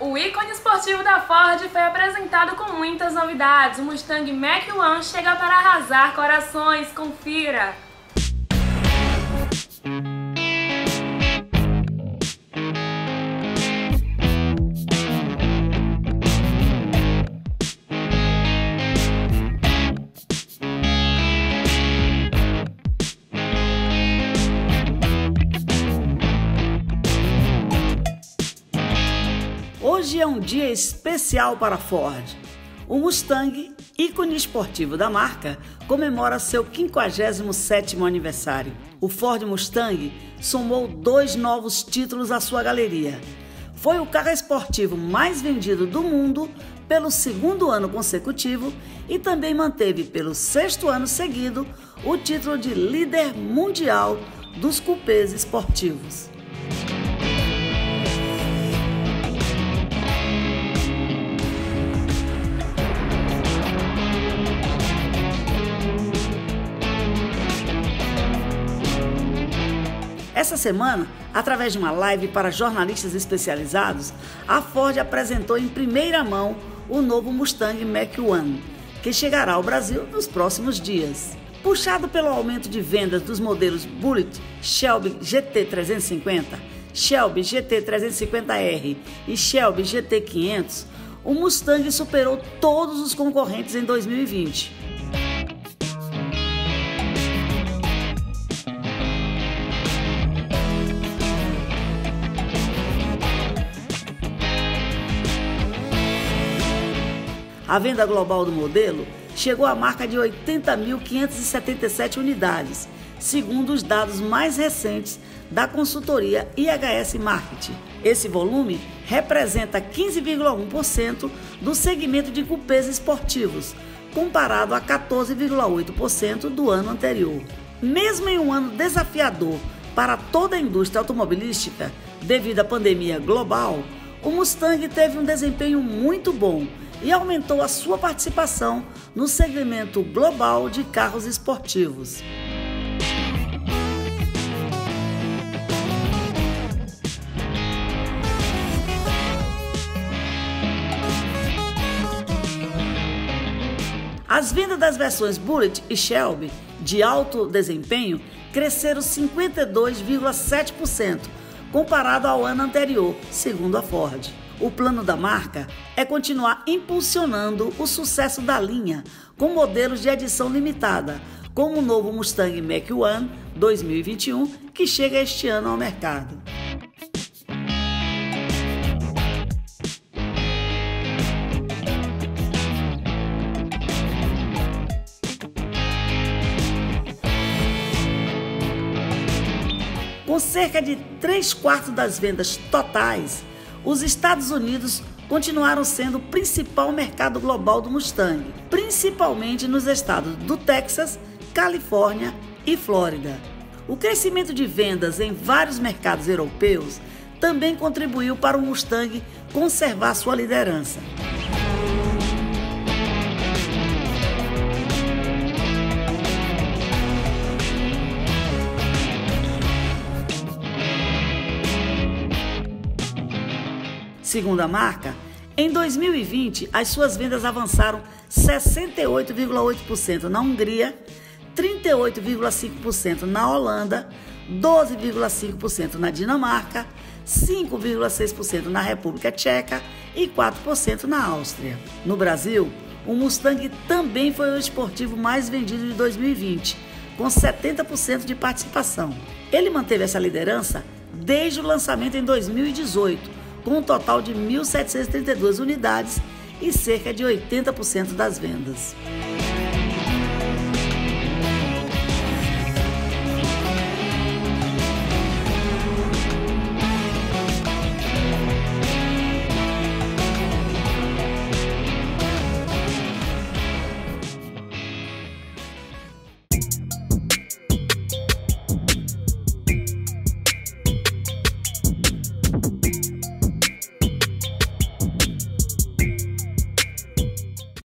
O ícone esportivo da Ford foi apresentado com muitas novidades. O Mustang Mach-1 chega para arrasar corações. Confira! Hoje é um dia especial para a Ford. O Mustang, ícone esportivo da marca, comemora seu 57º aniversário. O Ford Mustang somou dois novos títulos à sua galeria. Foi o carro esportivo mais vendido do mundo pelo segundo ano consecutivo e também manteve pelo sexto ano seguido o título de líder mundial dos cupês esportivos. Essa semana, através de uma live para jornalistas especializados, a Ford apresentou em primeira mão o novo Mustang Mach-1, que chegará ao Brasil nos próximos dias. Puxado pelo aumento de vendas dos modelos Bullitt, Shelby GT350, Shelby GT350R e Shelby GT500, o Mustang superou todos os concorrentes em 2020. A venda global do modelo chegou à marca de 80.577 unidades, segundo os dados mais recentes da consultoria IHS Marketing. Esse volume representa 15,1% do segmento de cupês esportivos, comparado a 14,8% do ano anterior. Mesmo em um ano desafiador para toda a indústria automobilística, devido à pandemia global, o Mustang teve um desempenho muito bom e aumentou a sua participação no segmento global de carros esportivos. As vendas das versões Bullet e Shelby de alto desempenho cresceram 52,7% comparado ao ano anterior, segundo a Ford. O plano da marca é continuar impulsionando o sucesso da linha com modelos de edição limitada, como o novo Mustang Mach-1 2021, que chega este ano ao mercado. Com cerca de 3 quartos das vendas totais, os Estados Unidos continuaram sendo o principal mercado global do Mustang, principalmente nos estados do Texas, Califórnia e Flórida. O crescimento de vendas em vários mercados europeus também contribuiu para o Mustang conservar sua liderança. Segundo a marca, em 2020 as suas vendas avançaram 68,8% na Hungria, 38,5% na Holanda, 12,5% na Dinamarca, 5,6% na República Tcheca e 4% na Áustria. No Brasil, o Mustang também foi o esportivo mais vendido de 2020, com 70% de participação. Ele manteve essa liderança desde o lançamento em 2018 com um total de 1.732 unidades e cerca de 80% das vendas.